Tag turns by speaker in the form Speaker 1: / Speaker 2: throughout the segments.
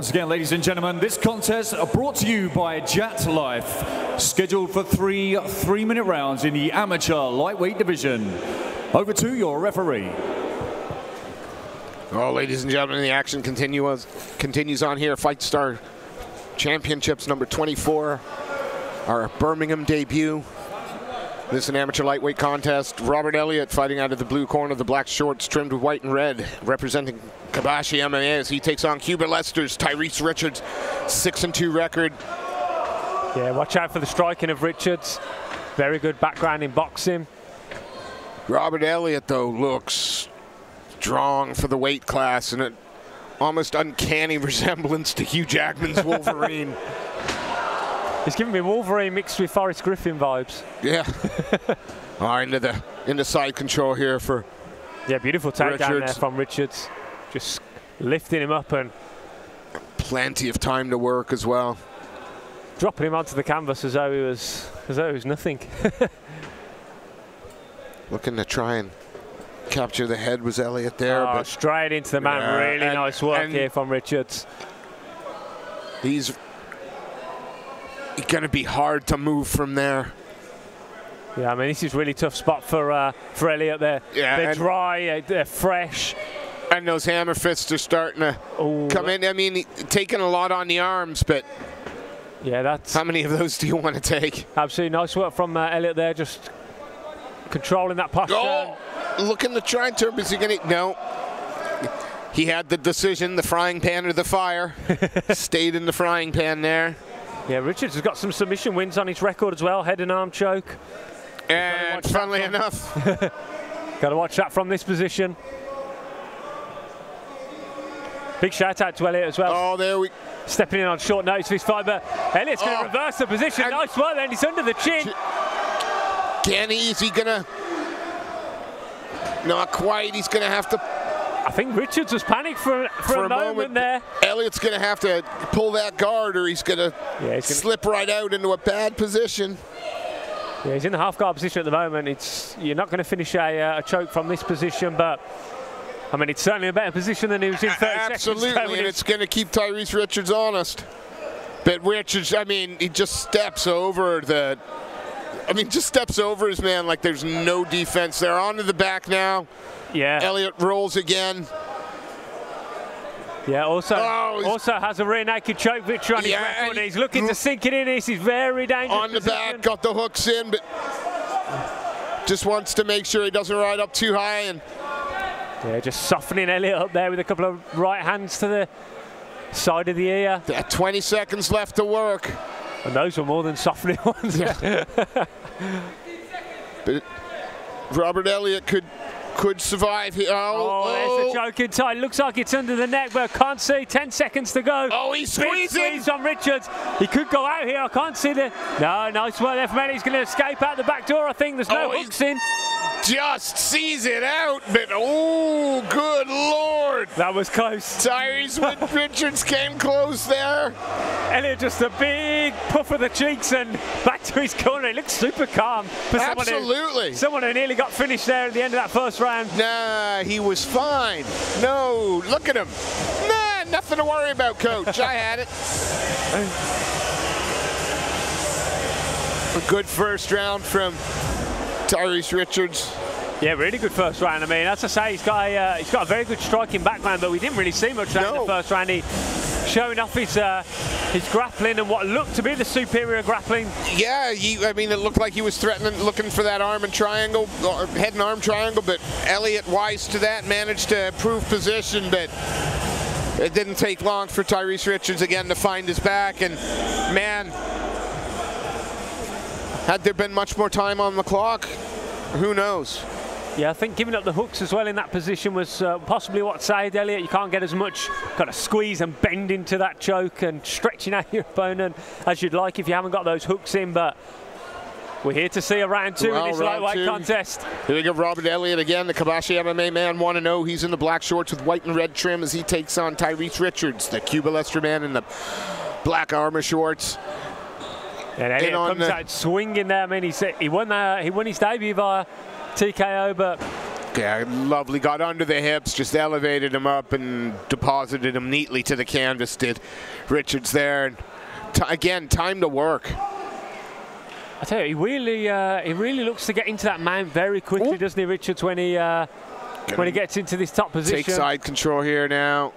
Speaker 1: Once again, ladies and gentlemen, this contest brought to you by Jat Life, scheduled for three three-minute rounds in the amateur lightweight division. Over to your referee.
Speaker 2: Well, ladies and gentlemen, the action continues continues on here. Fight Star Championships number 24, our Birmingham debut. This is an amateur lightweight contest. Robert Elliot fighting out of the blue corner, the black shorts trimmed with white and red, representing Kabashi MMA as he takes on Cuba Lester's Tyreece Richards, six and two record.
Speaker 3: Yeah, watch out for the striking of Richards. Very good background in boxing.
Speaker 2: Robert Elliot, though, looks strong for the weight class and an almost uncanny resemblance to Hugh Jackman's Wolverine.
Speaker 3: He's giving me Wolverine mixed with Forrest Griffin vibes.
Speaker 2: Yeah. oh, into the into side control here for
Speaker 3: Yeah, beautiful takedown there from Richards. Just lifting him up and
Speaker 2: plenty of time to work as well.
Speaker 3: dropping him onto the canvas as though he was as though he was nothing.
Speaker 2: Looking to try and capture the head was Elliot there,
Speaker 3: Oh,
Speaker 2: but
Speaker 3: straight into the man.
Speaker 2: Yeah,
Speaker 3: really
Speaker 2: and-
Speaker 3: nice work here from Richards.
Speaker 2: he's going to be hard to move from there.
Speaker 3: Yeah, I mean this is really tough spot for uh, for Elliot. They're
Speaker 2: Yeah,
Speaker 3: they're dry, uh, they're fresh.
Speaker 2: And those hammer fists are starting to
Speaker 3: Ooh,
Speaker 2: come in. I mean, taking a lot on the arms, but
Speaker 3: Yeah, that's
Speaker 2: how many of those do you want to take?
Speaker 3: absolutely nice work from uh, Elliot there, just controlling that posture.
Speaker 2: Oh, looking to try and turn. Is he going to? No. He had the decision, the frying pan or the fire. Stayed in the frying pan there.
Speaker 3: Yeah, Richards has got some submission wins on his record as well, head and arm choke.
Speaker 2: And funnily enough,
Speaker 3: Got to watch that from this position. Big shout out to Elliot as well.
Speaker 2: oh, there we
Speaker 3: Stepping in on short notice for this fight, but Elliot's going
Speaker 2: Oh.
Speaker 3: to reverse the position.
Speaker 2: And-
Speaker 3: nice work then. He's under the chin.
Speaker 2: Can he? Is he gonna? Not quite. He's gonna have to.
Speaker 3: I think Richards was panicked for, for,
Speaker 2: For
Speaker 3: a,
Speaker 2: a
Speaker 3: moment,
Speaker 2: moment,
Speaker 3: there.
Speaker 2: Elliot's gonna have to pull that guard, or he's
Speaker 3: Yeah gonna,
Speaker 2: slip right out into a bad position.
Speaker 3: yeah, he's in the half guard position at the moment. It's You're not going to finish a, uh, a choke from this position, but I mean, it's certainly a better position than he was in 30
Speaker 2: Absolutely,
Speaker 3: seconds.
Speaker 2: and it's gonna keep Tyreece Richards honest. But Richards, I mean, he just steps over the. I mean, just steps over his man like there's no defense there. Onto the back now.
Speaker 3: yeah,
Speaker 2: Elliot rolls again.
Speaker 3: yeah. Also,
Speaker 2: Oh,
Speaker 3: also has a rear naked choke victory on his
Speaker 2: Yeah,
Speaker 3: record. he's looking to sink it in. This is very dangerous.
Speaker 2: on the
Speaker 3: position.
Speaker 2: back, got the hooks in, but just wants to make sure he doesn't ride up too high. And
Speaker 3: Yeah, just softening Elliot up there with a couple of right hands to the side of the ear.
Speaker 2: that 20 seconds left to work.
Speaker 3: And those were more than softening ones.
Speaker 2: But Robert Elliot could could survive here. Oh,
Speaker 3: Oh, oh. there's the choke inside. Looks like it's under the neck, but I can't see. 10 seconds to go.
Speaker 2: Oh, he's
Speaker 3: Big
Speaker 2: squeezing.
Speaker 3: squeeze on Richards. He could go out here. I can't see the. No, nice work there from Eddie. He's going to escape out the back door, I think. There's no
Speaker 2: Oh, he's-
Speaker 3: hooks in.
Speaker 2: Just sees it out, but oh, good lord.
Speaker 3: That was close.
Speaker 2: Tyreece Richards came close there.
Speaker 3: Elliot just a big puff of the cheeks and back to his corner. He looks super calm. For someone who-
Speaker 2: Absolutely.
Speaker 3: Someone who nearly got finished there at the end of that first round.
Speaker 2: Nah, he was fine. No, look at him. Nah, nothing to worry about, coach. I had it. A good first round from Tyreece Richards.
Speaker 3: Yeah, really good first round. I mean, as I say, he's got a, uh, he's got a very good striking background, but we didn't really see much of that in the first round. He showing off his uh, his grappling and what looked to be the superior grappling.
Speaker 2: Yeah, he, I mean, it looked like he was threatening, looking for that arm and triangle, or head and arm triangle, but Elliot wise to that, managed to improve position, but it didn't take long for Tyreece Richards again to find his back, and man, had there been much more time on the clock, who knows?
Speaker 3: Yeah, I think giving up the hooks as well in that position was uh, possibly what saved Elliot. You can't get as much kind of squeeze and bend into that choke and stretching out your opponent as you'd like if you haven't got those hooks in, but we're here to see a round two
Speaker 2: Well,
Speaker 3: in this lightweight
Speaker 2: two.
Speaker 3: contest.
Speaker 2: Here we go, Robert Elliot again, the Kabashi MMA man, want to know. He's in the black shorts with white and red trim as he takes on Tyreece Richards, the Cuba Lester man in the black armor shorts.
Speaker 3: And
Speaker 2: Elliot
Speaker 3: comes
Speaker 2: the-
Speaker 3: out swinging there. I mean, he he won uh, he won his debut via TKO, but
Speaker 2: Yeah, lovely. Got under the hips, just elevated him up and deposited him neatly to the canvas. Did Richards there? And again, time to work.
Speaker 3: I tell you, he really, uh, he really looks to get into that mount very quickly,
Speaker 2: Ooh.
Speaker 3: doesn't he, Richards? When he, uh, when he gets into this top position.
Speaker 2: Take side control here now,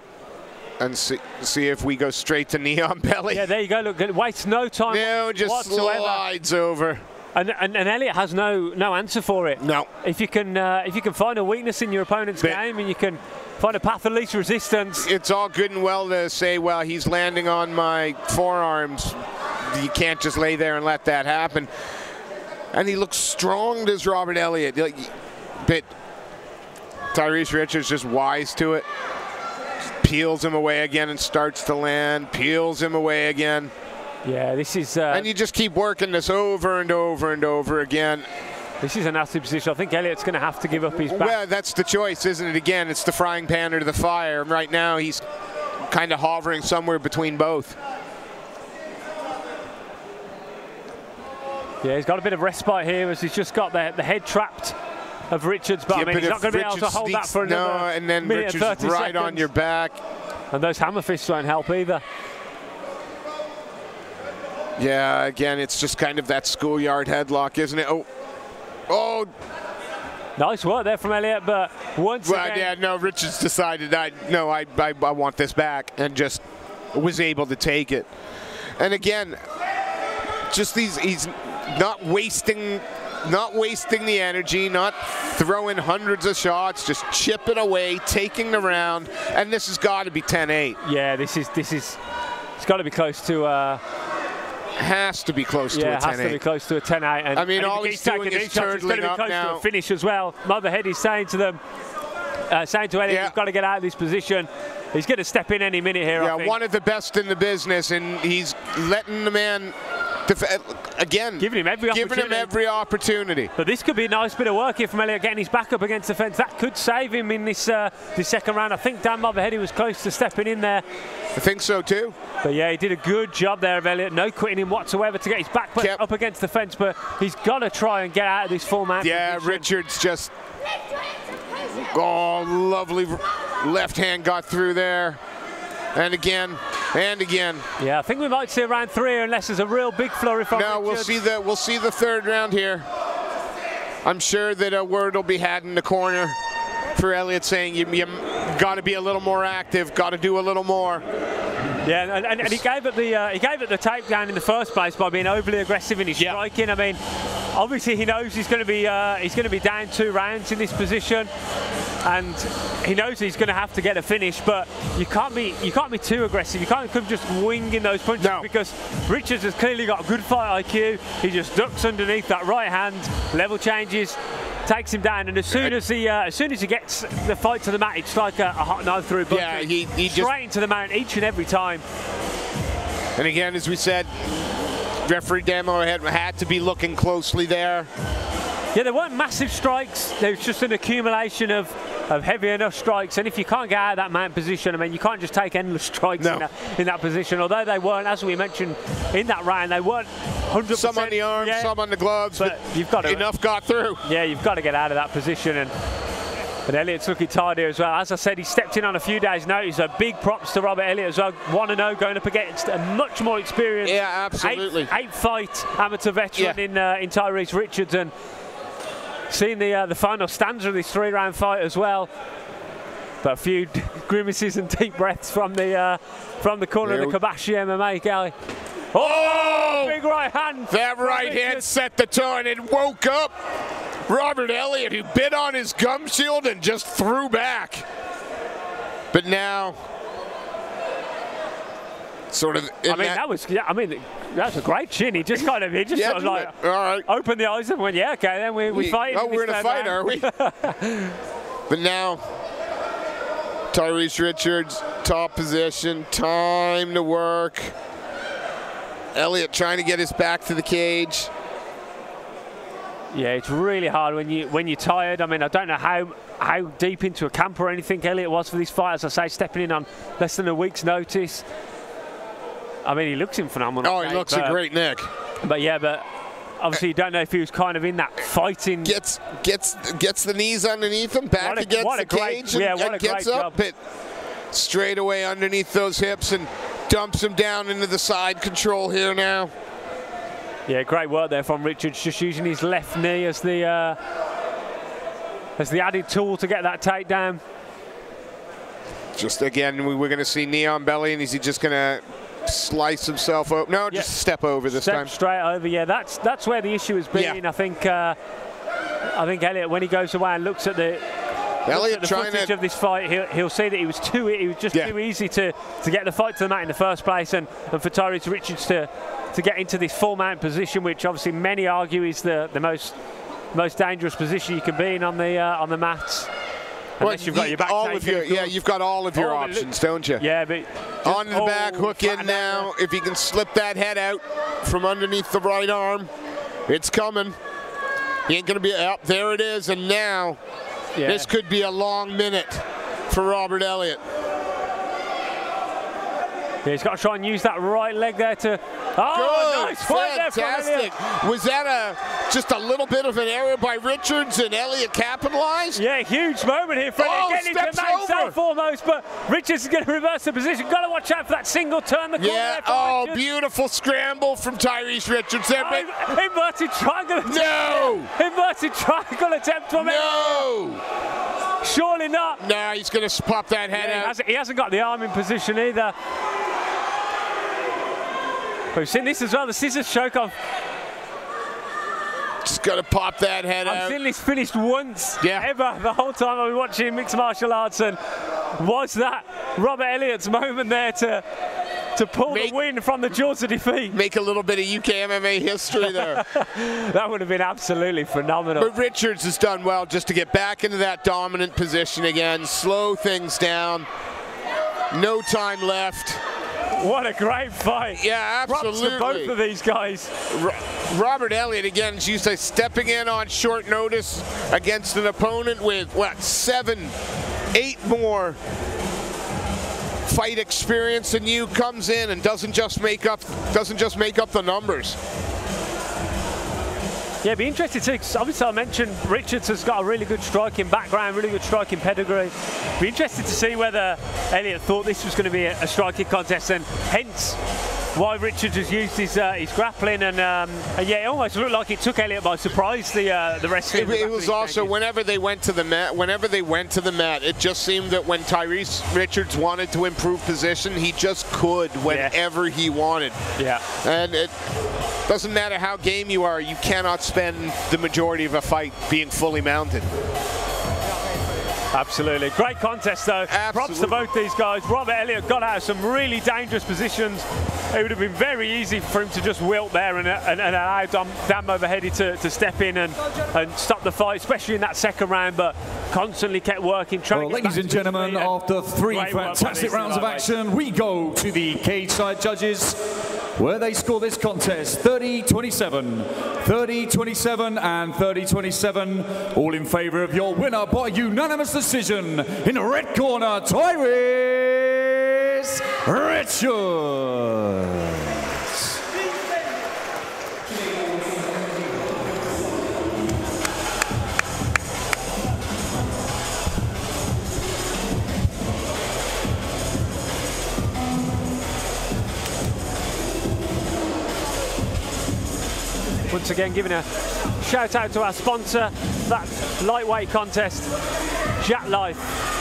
Speaker 2: and see, see if we go straight to knee on belly.
Speaker 3: Yeah, there you go. Look, wastes no time
Speaker 2: no, just
Speaker 3: whatsoever.
Speaker 2: slides over.
Speaker 3: And, and, and Elliot has no no answer for it.
Speaker 2: No.
Speaker 3: If you can uh, if you can find a weakness in your opponent's
Speaker 2: But-
Speaker 3: game and you can find a path of least resistance,
Speaker 2: It's all good and well to say, well, he's landing on my forearms. You can't just lay there and let that happen. And he looks strong, does Robert Elliot. But Tyreece Richards just wise to it. Peels him away again and starts to land. Peels him away again.
Speaker 3: Yeah, this is uh,
Speaker 2: And you just keep working this over and over and over again.
Speaker 3: this is a nasty position. I think Elliot's going to have to give up his back.
Speaker 2: Well, that's the choice, isn't it? Again, it's the frying pan or the fire. Right now, he's kind of hovering somewhere between both.
Speaker 3: Yeah, he's got a bit of respite here as he's just got the, the head trapped of Richards, but
Speaker 2: Yeah,
Speaker 3: I mean
Speaker 2: but
Speaker 3: he's not going to be able to hold that for another
Speaker 2: No, and then Richards
Speaker 3: and 30
Speaker 2: right on your back.
Speaker 3: And those hammer fists won't help either.
Speaker 2: Yeah, again, it's just kind of that schoolyard headlock, isn't it? Oh, oh,
Speaker 3: Nice work there from Elliot, but once
Speaker 2: well,
Speaker 3: again,
Speaker 2: yeah, no, Richards decided, I no, I, I, I want this back, and just was able to take it. And again, just these, he's not wasting, not wasting the energy, not throwing hundreds of shots, just chipping away, taking the round, and this has got to be 10-8.
Speaker 3: yeah, this is this is it's got to be close to uh,
Speaker 2: Has to be close
Speaker 3: yeah,
Speaker 2: to a
Speaker 3: it has to be close to a 10 8. And,
Speaker 2: I mean,
Speaker 3: and
Speaker 2: all
Speaker 3: he
Speaker 2: he's doing is
Speaker 3: these it's going to
Speaker 2: turtling
Speaker 3: be
Speaker 2: up
Speaker 3: close to
Speaker 2: now.
Speaker 3: a finish as well. Motherhead is saying to them, uh, saying to Elliot,
Speaker 2: Yeah.
Speaker 3: you've got to get out of this position. He's going to step in any minute here. I
Speaker 2: Yeah, one of the best in the business, and he's letting the man again,
Speaker 3: Giving him every
Speaker 2: giving him
Speaker 3: opportunity.
Speaker 2: every opportunity.
Speaker 3: But this could be a nice bit of work here from Elliot getting his back up against the fence. That could save him in this uh, this second round. I think Dan Motherhead was close to stepping in there.
Speaker 2: I think so too.
Speaker 3: But yeah, he did a good job there of Elliot. No quitting him whatsoever to get his back
Speaker 2: Kept-
Speaker 3: up against the fence. But he's got to try and get out of this man.
Speaker 2: Yeah,
Speaker 3: position.
Speaker 2: Richards just. Oh, lovely left hand got through there. And again, and again.
Speaker 3: Yeah, I think we might see a round three unless there's a real big flurry from
Speaker 2: Now we'll see the we'll see the third round here. I'm sure that a word will be had in the corner for Elliot saying you, you got to be a little more active, got to do a little more.
Speaker 3: Yeah, and, and, and he gave it the uh, he gave it the takedown in the first place by being overly aggressive in his
Speaker 2: Yeah.
Speaker 3: striking. I mean, obviously he knows he's going to be uh, he's going to be down two rounds in this position, and he knows he's going to have to get a finish. But you can't be you can't be too aggressive. You can't come just winging those punches
Speaker 2: No.
Speaker 3: because Richards has clearly got a good fight IQ. He just ducks underneath that right hand, level changes. Takes him down, and as soon as he uh, as soon as he gets the fight to the mat, it's like a, a hot knife through butter.
Speaker 2: Yeah, he- he just-
Speaker 3: straight into the mount each and every time.
Speaker 2: And again, as we said, referee Damo had, had to be looking closely there.
Speaker 3: Yeah, there weren't massive strikes. There was just an accumulation of, of heavy enough strikes. And if you can't get out of that man position, I mean, you can't just take endless strikes
Speaker 2: No.
Speaker 3: in, that, in that position. Although they weren't, as we mentioned in that round, they weren't 100%.
Speaker 2: Some on the arms,
Speaker 3: yeah,
Speaker 2: some on the gloves,
Speaker 3: But
Speaker 2: but,
Speaker 3: you've got to-
Speaker 2: enough got through.
Speaker 3: Yeah, you've got to get out of that position. And but Elliot's looking tired here as well. As I said, he stepped in on a few days' notice. So big props to Robert Elliot as well. 1 0 going up against a much more experienced
Speaker 2: Yeah, absolutely.
Speaker 3: eight, eight fight amateur veteran
Speaker 2: Yeah.
Speaker 3: in uh, in Tyreece Richards seeing the uh, the final stanza of this three round fight as well. But a few grimaces and deep breaths from the uh, from the corner of the Kabashi MMA galley.
Speaker 2: Oh!
Speaker 3: Big right hand.
Speaker 2: That right hand set the tone and woke up Robert Elliot, who bit on his gum shield and just threw back. But now, sort of. in
Speaker 3: I mean, that was yeah. I mean, that's a great chin. He just kind of he just
Speaker 2: yeah,
Speaker 3: sort of like
Speaker 2: all right.
Speaker 3: opened the eyes and went, yeah, okay, then we we fight.
Speaker 2: Oh, we're in a fight, are we? but now, Tyreece Richards, top position, time to work. Elliot trying to get his back to the cage.
Speaker 3: Yeah, it's really hard when you when you're tired. I mean, I don't know how how deep into a camp or anything Elliot was for this fight. As I say, stepping in on less than a week's notice. I mean, he looks in phenomenal.
Speaker 2: Oh, he
Speaker 3: shape,
Speaker 2: looks a
Speaker 3: but-
Speaker 2: great nick.
Speaker 3: But yeah, but obviously you don't know if he was kind of in that fighting.
Speaker 2: Gets gets gets the knees underneath him, back
Speaker 3: a-
Speaker 2: against the
Speaker 3: great-
Speaker 2: cage, and,
Speaker 3: yeah,
Speaker 2: and gets up
Speaker 3: job.
Speaker 2: it straight away underneath those hips and dumps him down into the side control here now.
Speaker 3: Yeah, great work there from Richards, just using his left knee as the uh, as the added tool to get that takedown.
Speaker 2: Just again, we- we're going to see knee on belly, and is he just going to slice himself up. No, just
Speaker 3: Yeah.
Speaker 2: step over this
Speaker 3: Step
Speaker 2: time.
Speaker 3: straight over. Yeah, that's that's where the issue has been.
Speaker 2: Yeah.
Speaker 3: I think uh, I think Elliot, when he goes away and looks at the
Speaker 2: Elliot
Speaker 3: the
Speaker 2: trying
Speaker 3: footage
Speaker 2: to
Speaker 3: of this fight, he'll, he'll see that he was too he was just
Speaker 2: Yeah.
Speaker 3: too easy to, to get the fight to the mat in the first place, and, and for Tyreece Richards to to get into this full mount position, which obviously many argue is the, the most most dangerous position you can be in on the uh, on the mats. Unless
Speaker 2: Well,
Speaker 3: you've got
Speaker 2: you-
Speaker 3: your back
Speaker 2: all of your yeah, you've got all of your
Speaker 3: Oh, but look-
Speaker 2: options, don't you?
Speaker 3: Yeah, but
Speaker 2: On the
Speaker 3: oh,
Speaker 2: back, hook in now. If he can slip that head out from underneath the right arm, it's coming. He ain't gonna be up. There it is, and now.
Speaker 3: Yeah.
Speaker 2: this could be a long minute for Robert Elliot.
Speaker 3: Yeah, he's got to try and use that right leg there to. Oh,
Speaker 2: Good,
Speaker 3: nice fight there from
Speaker 2: fantastic. Was that a just a little bit of an error by Richards and Elliot capitalized?
Speaker 3: Yeah, huge moment here for
Speaker 2: Oh,
Speaker 3: Elliot. Getting into
Speaker 2: steps
Speaker 3: main
Speaker 2: over.
Speaker 3: self but Richards is going to reverse the position. Got to watch out for that single turn the corner
Speaker 2: Yeah. Oh,
Speaker 3: Richards.
Speaker 2: beautiful scramble from Tyreece Richards there,
Speaker 3: Oh, inverted triangle attempt.
Speaker 2: no,
Speaker 3: Inverted triangle attempt from Elliot.
Speaker 2: no.
Speaker 3: Surely not.
Speaker 2: Nah, he's gonna pop that head
Speaker 3: Yeah, he,
Speaker 2: out.
Speaker 3: hasn't, he hasn't got the arm in position either. We've seen this as well, the scissors choke off.
Speaker 2: Just gotta pop that head
Speaker 3: I've
Speaker 2: out.
Speaker 3: seen this finished once
Speaker 2: Yeah.
Speaker 3: ever the whole time I've been watching mixed martial arts and was that Robert Elliot's moment there to to pull
Speaker 2: Make-
Speaker 3: the win from the jaws of defeat.
Speaker 2: Make a little bit of UK MMA history there.
Speaker 3: That would have been absolutely phenomenal.
Speaker 2: but Richards has done well just to get back into that dominant position again, slow things down. No time left.
Speaker 3: What a great fight.
Speaker 2: Yeah,
Speaker 3: Props to
Speaker 2: absolutely.
Speaker 3: both of these guys.
Speaker 2: Ro- Robert Elliot again, as you say, stepping in on short notice against an opponent with what seven, eight more fight experience than you comes in and doesn't just make up doesn't just make up the numbers.
Speaker 3: Yeah, be interested to. 'cause Obviously, I mentioned Richards has got a really good striking background, really good striking pedigree. Be interested to see whether Elliot thought this was going to be a, a striking contest, and hence why Richards has used his uh, his grappling. And, um, and yeah, it almost looked like it took Elliot by surprise. The uh, the wrestling.
Speaker 2: It,
Speaker 3: the
Speaker 2: it was also
Speaker 3: changes.
Speaker 2: whenever they went to the mat, whenever they went to the mat, it just seemed that when Tyreece Richards wanted to improve position, he just could whenever he wanted.
Speaker 3: Yeah.
Speaker 2: And it doesn't matter how game you are, you cannot spend the majority of a fight being fully mounted.
Speaker 3: Absolutely. Great contest, though. Props to both these guys. Robert Elliot got out of some really dangerous positions. It would have been very easy for him to just wilt there and, and, and allow Dan Overheady to, to step in and, and stop the fight, especially in that second round, but constantly kept working, trying
Speaker 1: Well, ladies and gentlemen, after three
Speaker 3: Great work by
Speaker 1: fantastic rounds of action, we go to the cage side judges, where they score this contest 30-27, 30-27, and 30-27, all in favour of your winner by unanimous decision in the red corner, Tyreece Richards.
Speaker 3: Once again, giving a shout out to our sponsor, that lightweight contest, Jet Life.